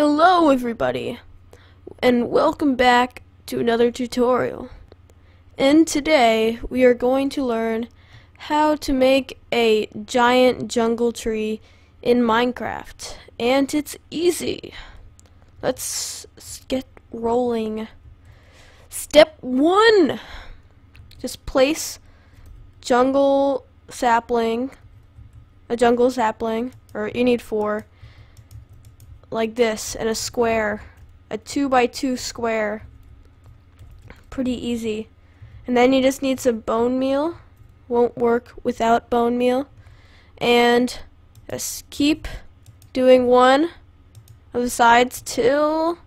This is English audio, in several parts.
Hello everybody and welcome back to another tutorial. And today we are going to learn how to make a giant jungle tree in Minecraft. And it's easy. Let's get rolling. Step 1! Just place jungle sapling, a jungle sapling, or you need four, like this in a square a 2 by 2 square. Pretty easy. And then you just need some bone meal. Won't work without bone meal. And just keep doing one of the sides till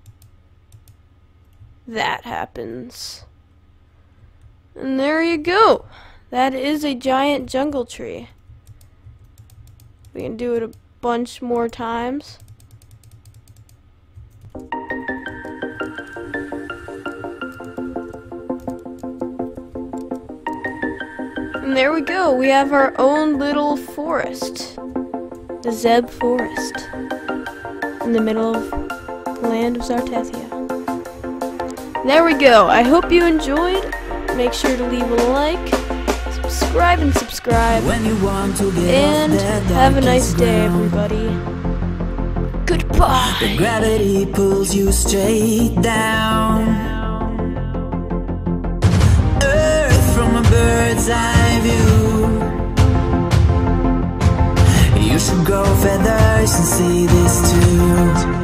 that happens. And there you go. That is a giant jungle tree. We can do it a bunch more times And there we go, we have our own little forest. The Zeb Forest. In the middle of the land of Zartethia. There we go, I hope you enjoyed. Make sure to leave a like, subscribe and subscribe. and have a nice day, everybody. Goodbye. The gravity pulls you straight down. Earth from a bird's eye grow feathers and see this too.